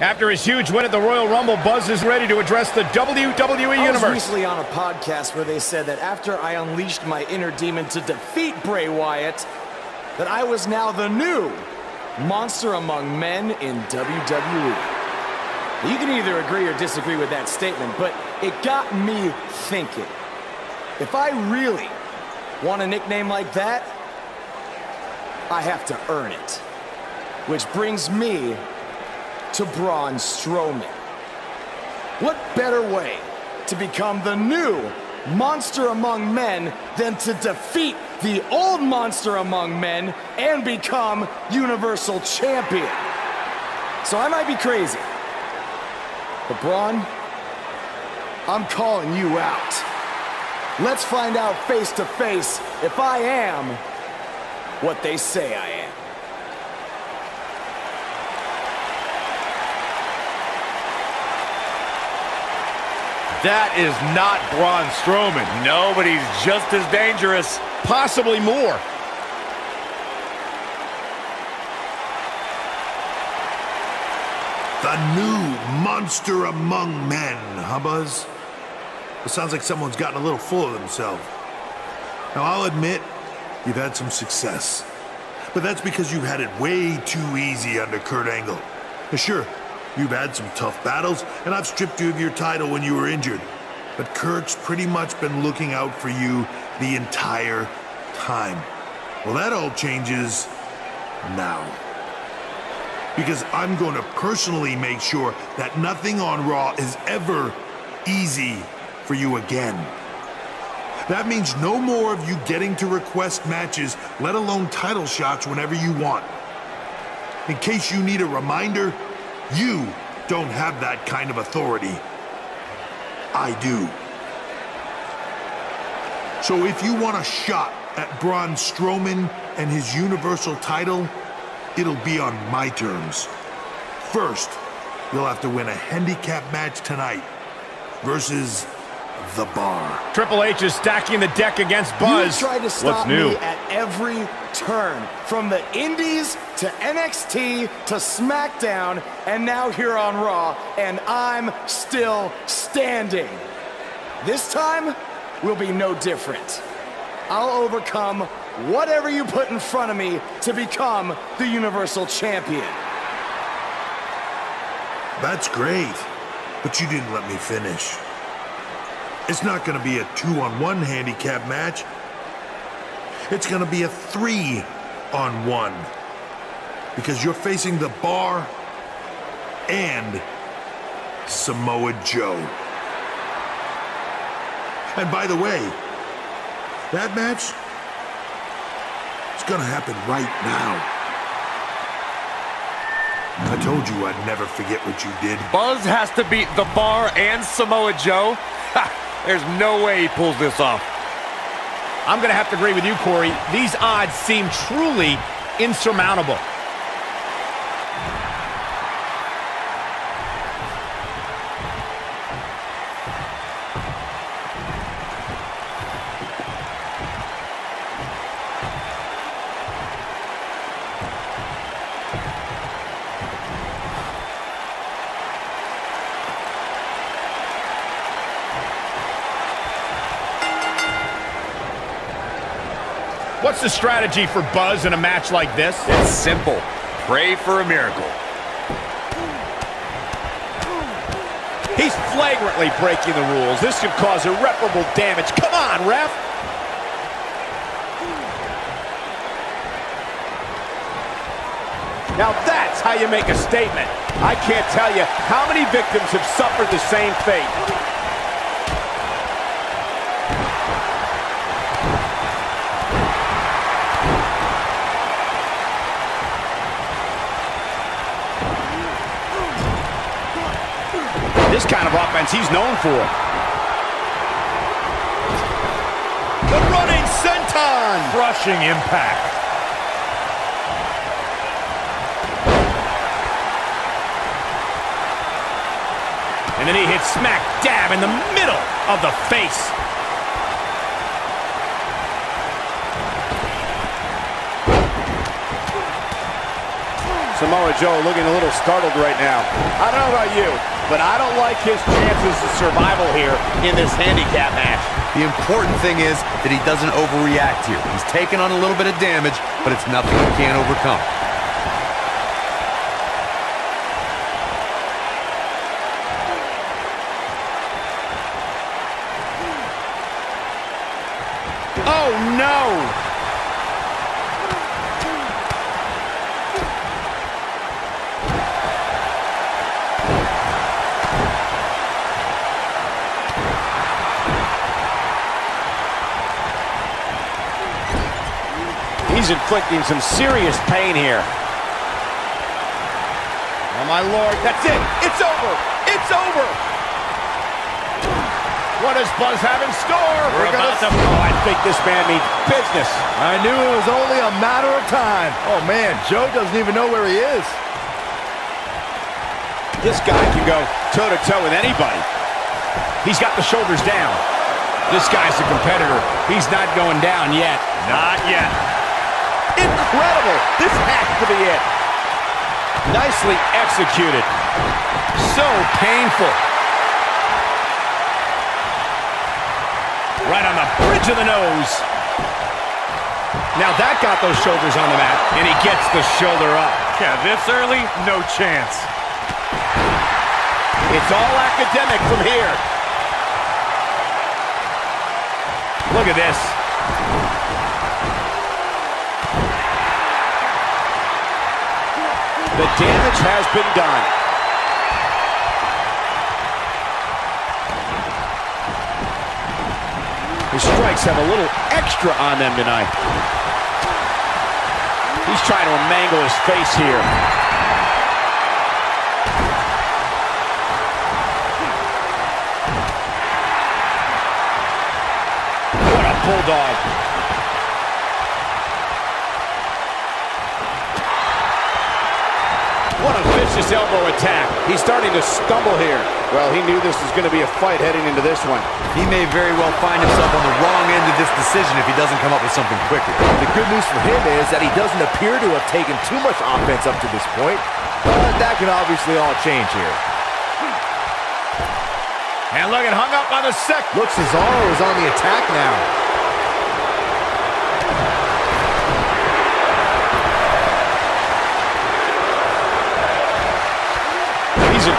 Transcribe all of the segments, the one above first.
After his huge win at the Royal Rumble, Buzz is ready to address the WWE I Universe. was recently on a podcast where they said that after I unleashed my inner demon to defeat Bray Wyatt, that I was now the new monster among men in WWE. You can either agree or disagree with that statement, but it got me thinking. If I really want a nickname like that, I have to earn it. Which brings me to Braun Strowman. What better way to become the new monster among men than to defeat the old monster among men and become Universal Champion? So I might be crazy, but Braun, I'm calling you out. Let's find out face to face if I am what they say I am. That is not Braun Strowman. No, but he's just as dangerous. Possibly more. The new monster among men, huh, Buzz? It sounds like someone's gotten a little full of themselves. Now, I'll admit, you've had some success. But that's because you've had it way too easy under Kurt Angle. Now, sure, you've had some tough battles, and I've stripped you of your title when you were injured. But Kurt's pretty much been looking out for you the entire time. Well, that all changes now. Because I'm going to personally make sure that nothing on Raw is ever easy for you again. That means no more of you getting to request matches, let alone title shots whenever you want. In case you need a reminder, you don't have that kind of authority. I do. So if you want a shot at Braun Strowman and his Universal title, it'll be on my terms. First, you'll have to win a handicap match tonight versus The Bar. Triple H is stacking the deck against Buzz. You tried to stop What's new? me at every turn, from the Indies to NXT to SmackDown, and now here on Raw, and I'm still standing. This time will be no different. I'll overcome whatever you put in front of me to become the Universal Champion. That's great, but you didn't let me finish. It's not going to be a two-on-one handicap match. It's going to be a three-on-one. Because you're facing the Bar and Samoa Joe. And by the way, that match is going to happen right now. I told you I'd never forget what you did. Buzz has to beat The Bar and Samoa Joe. There's no way he pulls this off. I'm going to have to agree with you, Corey. These odds seem truly insurmountable. What's the strategy for Buzz in a match like this? It's simple. Pray for a miracle. He's flagrantly breaking the rules. This could cause irreparable damage. Come on, ref! Now that's how you make a statement. I can't tell you how many victims have suffered the same fate. This kind of offense he's known for. The running senton! Crushing impact. And then he hits smack dab in the middle of the face. Samoa Joe looking a little startled right now. I don't know about you, but I don't like his chances of survival here in this handicap match. The important thing is that he doesn't overreact here. He's taken on a little bit of damage, but it's nothing he can't overcome. Oh, no! He's inflicting some serious pain here. Oh, my Lord. That's it. It's over. It's over. What does Buzz have in store? We're about to- Oh, I think this man means business. I knew it was only a matter of time. Oh, man, Joe doesn't even know where he is. This guy can go toe-to-toe with anybody. He's got the shoulders down. This guy's a competitor. He's not going down yet. Not yet. Incredible! This has to be it. Nicely executed. So painful. Right on the bridge of the nose. Now that got those shoulders on the mat, and he gets the shoulder up. Yeah, this early, no chance. It's all academic from here. Look at this. The damage has been done. His strikes have a little extra on them tonight. He's trying to mangle his face here. What a bulldog. What a vicious elbow attack. He's starting to stumble here. Well, he knew this was going to be a fight heading into this one. He may very well find himself on the wrong end of this decision if he doesn't come up with something quicker. The good news for him is that he doesn't appear to have taken too much offense up to this point, but that can obviously all change here. And look at hung up on the sec. Looks Cesaro is on the attack now.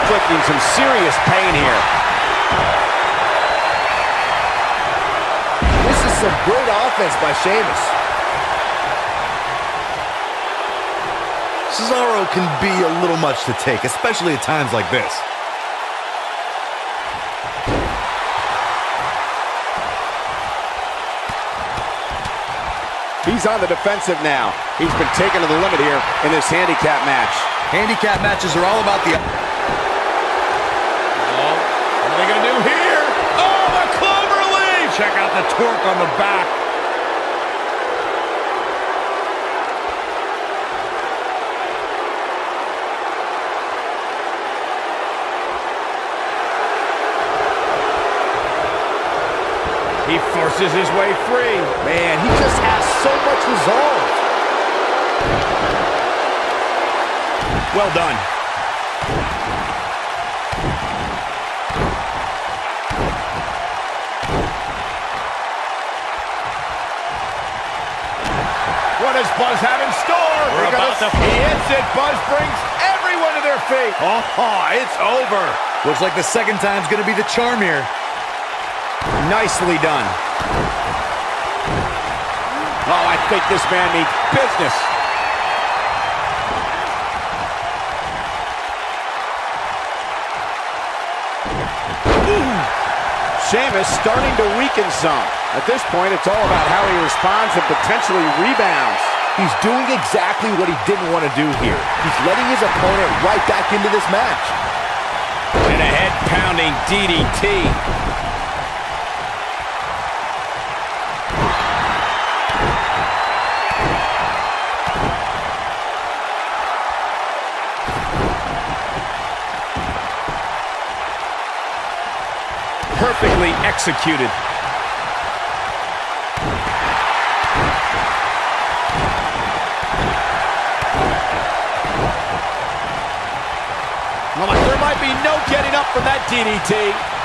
Inflicting some serious pain here. This is some great offense by Sheamus. Cesaro can be a little much to take, especially at times like this. He's on the defensive now. He's been taken to the limit here in this handicap match. Handicap matches are all about the... What are they going to do here? Oh, the clover The torque on the back. He forces his way free. Man, he just has so much resolve. Well done. Does Buzz have in store? We're about gonna- to- He hits it. Buzz brings everyone to their feet. Oh, it's over. Looks like the second time's going to be the charm here. Nicely done. Oh, I think this man means business. Sheamus starting to weaken some. At this point, it's all about how he responds and potentially rebounds. He's doing exactly what he didn't want to do here. He's letting his opponent right back into this match. And a head-pounding DDT. perfectly executed. Well, there might be no getting up from that DDT.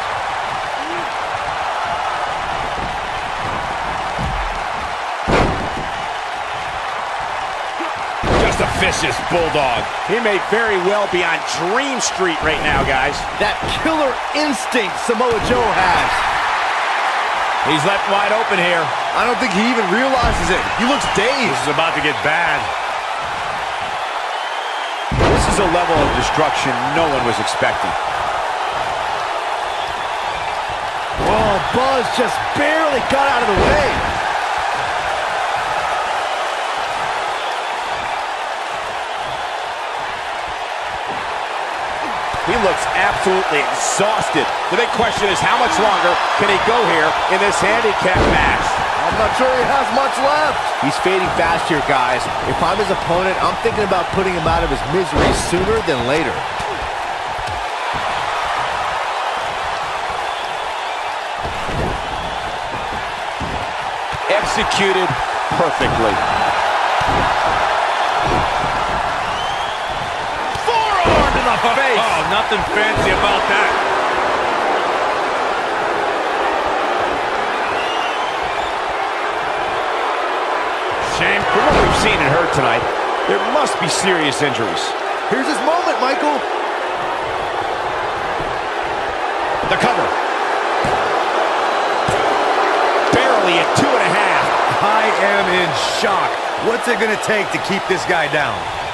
A vicious bulldog. He may very well be on Dream Street right now, guys. That killer instinct Samoa Joe has. He's left wide open here. I don't think he even realizes it. He looks dazed. This is about to get bad. This is a level of destruction no one was expecting. Oh, Buzz just barely got out of the way. Looks absolutely exhausted. The big question is how much longer can he go here in this handicap match? I'm not sure he has much left. He's fading fast here, guys. If I'm his opponent, I'm thinking about putting him out of his misery sooner than later. Executed perfectly. Nothing fancy about that. Shame. From what we've seen and heard tonight, there must be serious injuries. Here's his moment, Michael. The cover. Barely at two and a half. I am in shock. What's it going to take to keep this guy down?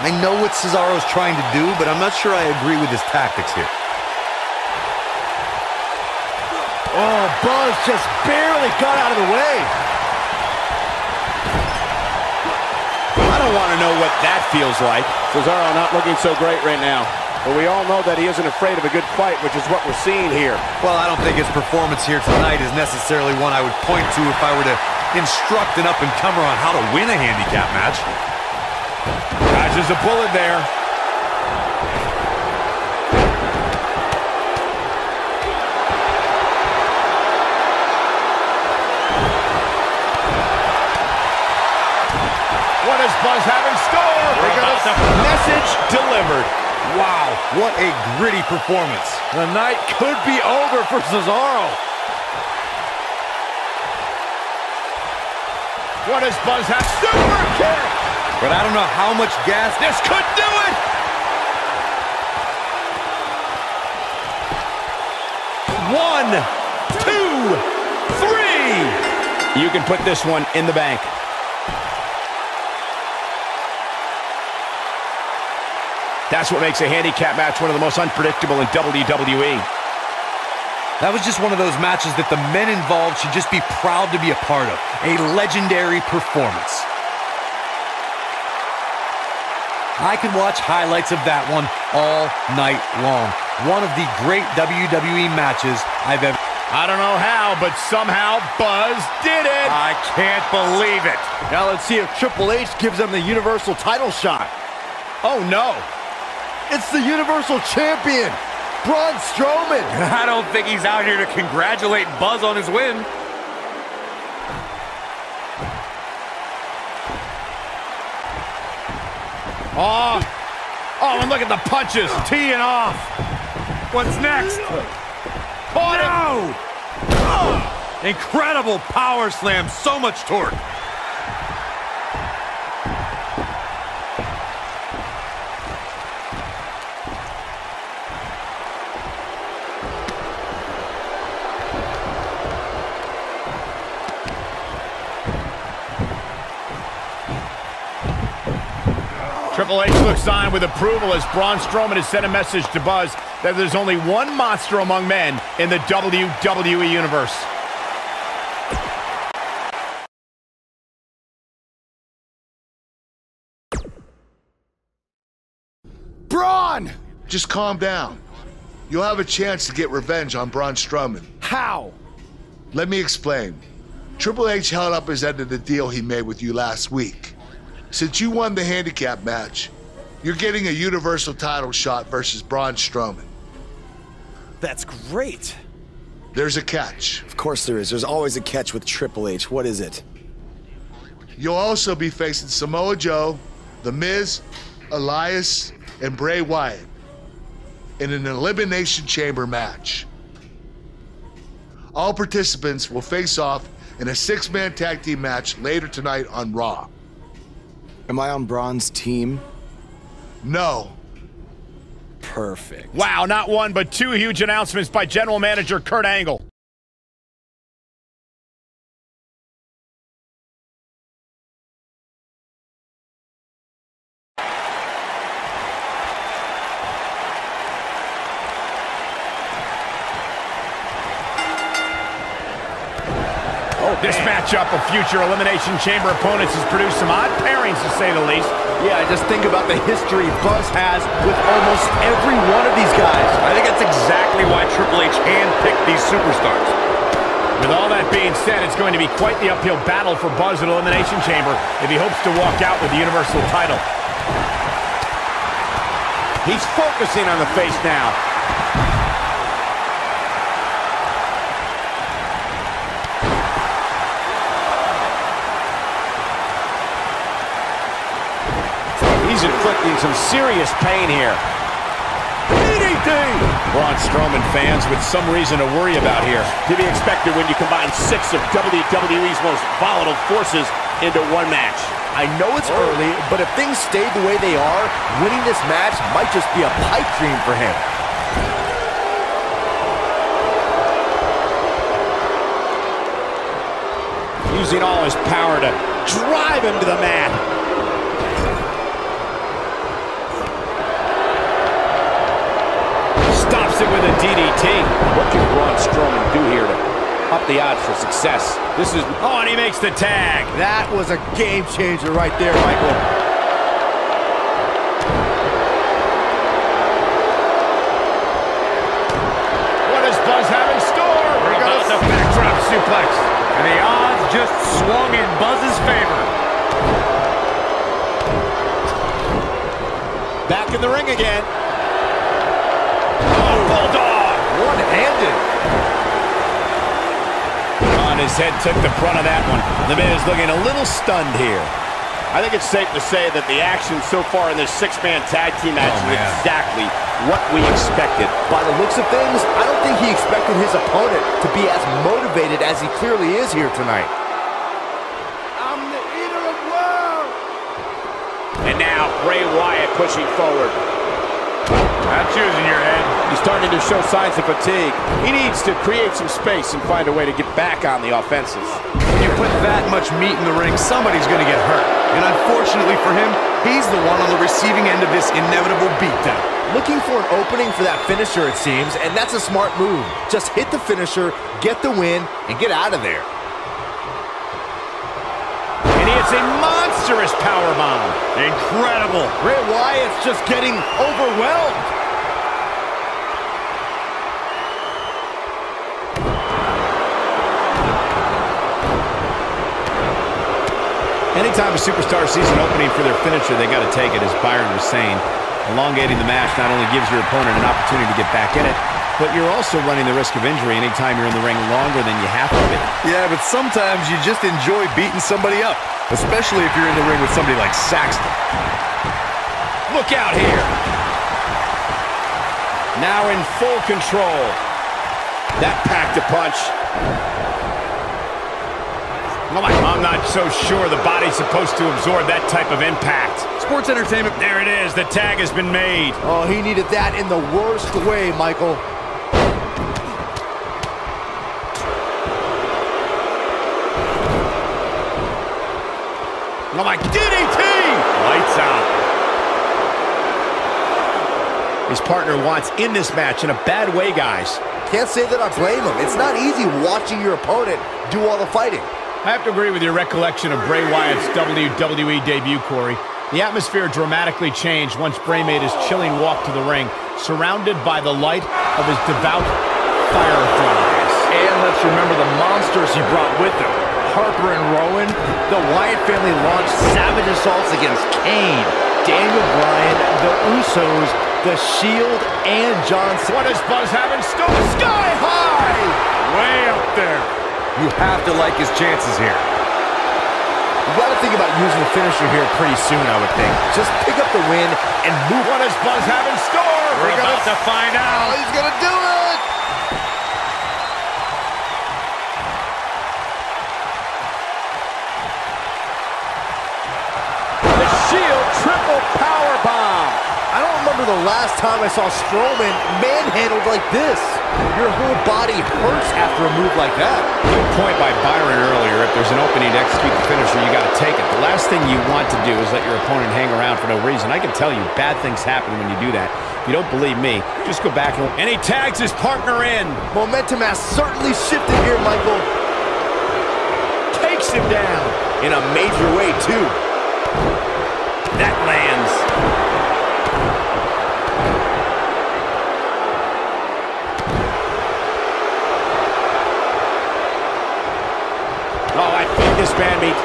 I know what Cesaro's trying to do, but I'm not sure I agree with his tactics here. Oh, Buzz just barely got out of the way. I don't want to know what that feels like. Cesaro not looking so great right now. But we all know that he isn't afraid of a good fight, which is what we're seeing here. Well, I don't think his performance here tonight is necessarily one I would point to if I were to instruct an up-and-comer on how to win a handicap match. Dodges a bullet there. What does Buzz have in store? Message delivered. Wow, what a gritty performance. The night could be over for Cesaro. What does Buzz have? Super kick! But I don't know how much gas... This could do it! One, two, three! You can put this one in the bank. That's what makes a handicap match one of the most unpredictable in WWE. That was just one of those matches that the men involved should just be proud to be a part of. A legendary performance. I could watch highlights of that one all night long. One of the great WWE matches I've ever... I don't know how, but somehow Buzz did it! I can't believe it. Now let's see if Triple H gives him the Universal title shot. Oh no! It's the Universal Champion, Braun Strowman. I don't think he's out here to congratulate Buzz on his win. Oh, oh, and look at the punches teeing off. What's next? Caught No! Oh! Incredible power slam, so much torque. Triple H looks on with approval as Braun Strowman has sent a message to Buzz that there's only one monster among men in the WWE Universe. Braun! Just calm down. You'll have a chance to get revenge on Braun Strowman. How? Let me explain. Triple H held up his end of the deal he made with you last week. Since you won the handicap match, you're getting a Universal title shot versus Braun Strowman. That's great. There's a catch. Of course there is. There's always a catch with Triple H. What is it? you'll also be facing Samoa Joe, The Miz, Elias, and Bray Wyatt in an Elimination Chamber match. All participants will face off in a six man tag team match later tonight on Raw. Am I on Braun's team? No. Perfect. Wow, not one, but two huge announcements by General Manager Kurt Angle. This matchup of future Elimination Chamber opponents has produced some odd pairings, to say the least. Yeah, just think about the history Buzz has with almost every one of these guys. I think that's exactly why Triple H handpicked these superstars. With all that being said, it's going to be quite the uphill battle for Buzz at Elimination Chamber if he hopes to walk out with the Universal title. He's focusing on the face now. He's inflicting some serious pain here. DDT! Braun Strowman fans with some reason to worry about here. To be expected when you combine six of WWE's most volatile forces into one match. I know it's early, but if things stayed the way they are, winning this match might just be a pipe dream for him. Using all his power to drive him to the mat. DDT. What can Braun Strowman do here to up the odds for success? This is... Oh, and he makes the tag. That was a game changer right there, Michael. What does Buzz have in store? Here he goes. The backdrop suplex. And the odds just swung in Buzz's favor. Back in the ring again. His head took the front of that one. The man is looking a little stunned here. I think it's safe to say that the action so far in this six-man tag team match Oh, is man. exactly what we expected. By the looks of things, I don't think he expected his opponent to be as motivated as he clearly is here tonight. I'm the eater of worlds! And now Bray Wyatt pushing forward. Not choosing your head. He's starting to show signs of fatigue. He needs to create some space and find a way to get back on the offensive. When you put that much meat in the ring, somebody's going to get hurt. And unfortunately for him, he's the one on the receiving end of this inevitable beatdown. Looking for an opening for that finisher, it seems, and that's a smart move. Just hit the finisher, get the win, and get out of there. And he hits a monstrous power bomb. Incredible. Bray Wyatt's just getting overwhelmed. Anytime a superstar sees an opening for their finisher, they got to take it, as Byron was saying. Elongating the match not only gives your opponent an opportunity to get back in it, but you're also running the risk of injury anytime you're in the ring longer than you have to be. Yeah, but sometimes you just enjoy beating somebody up, especially if you're in the ring with somebody like Saxton. Look out here. Now in full control. That packed a punch. My- I'm not so sure the body's supposed to absorb that type of impact. Sports entertainment. There it is. The tag has been made. Oh, he needed that in the worst way, Michael. Oh my DDT! Lights out. His partner wants in this match in a bad way, guys. Can't say that I blame him. It's not easy watching your opponent do all the fighting. I have to agree with your recollection of Bray Wyatt's WWE debut, Corey. The atmosphere dramatically changed once Bray made his chilling walk to the ring, surrounded by the light of his devout fireflies. And let's remember the monsters he brought with him. Harper and Rowan. The Wyatt family launched savage assaults against Kane, Daniel Bryan, the Usos, The Shield, and John Cena. What does Buzz have in store? Sky high! Way up there. You have to like his chances here. You got to think about using the finisher here pretty soon, I would think. Just pick up the win and move. What does Buzz have in store? We're about to find out. he's going to do it! Remember the last time I saw Strowman manhandled like this. Your whole body hurts after a move like that. Good point by Byron earlier. If there's an opening to execute the finisher, you got to take it. The last thing you want to do is let your opponent hang around for no reason. I can tell you, bad things happen when you do that. If you don't believe me, just go back and... And he tags his partner in. Momentum has certainly shifted here, Michael. Takes him down. In a major way, too. That lands. Oh, I think this man means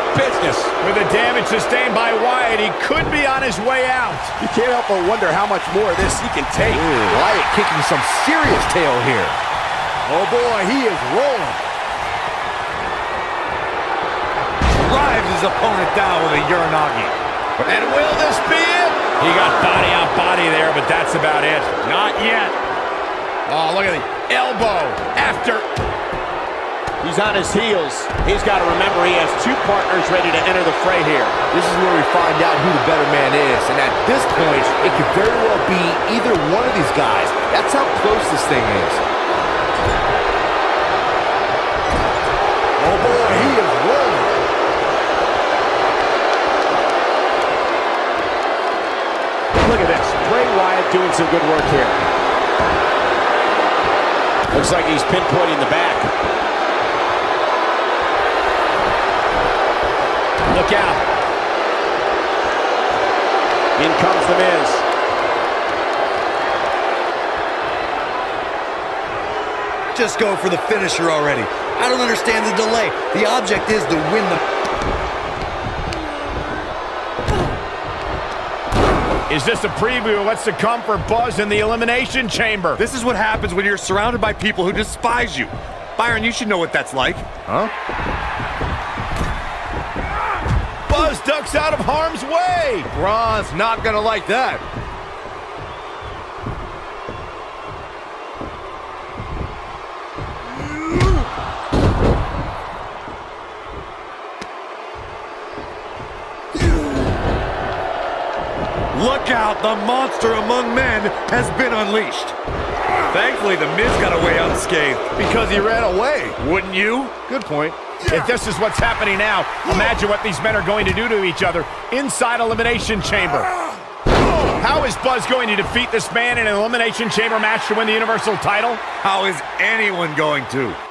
business. With the damage sustained by Wyatt, he could be on his way out. You can't help but wonder how much more of this he can take. Ooh, Wyatt kicking some serious tail here. Oh boy, he is rolling. Drives his opponent down with a Uranage. And will this be it? He got body on body there, but that's about it. Not yet. Oh, look at the elbow after. He's on his heels. He's got to remember he has two partners ready to enter the fray here. This is where we find out who the better man is. And at this point, it could very well be either one of these guys. That's how close this thing is. Oh boy, he is rolling. Look at this. Bray Wyatt doing some good work here. Looks like he's pinpointing the back. Look out. In comes The Miz. Just go for the finisher already. I don't understand the delay. The object is to win the... Is this a preview of what's to come for Buzz in the Elimination Chamber? This is what happens when you're surrounded by people who despise you. Byron, you should know what that's like. Huh? Ducks out of harm's way. Braun's not gonna like that. Look out, the monster among men has been unleashed. Thankfully, the Miz got away unscathed. Because he ran away. Wouldn't you? Good point. If this is what's happening now, imagine what these men are going to do to each other inside Elimination Chamber. How is Buzz going to defeat this man in an Elimination Chamber match to win the Universal title? How is anyone going to?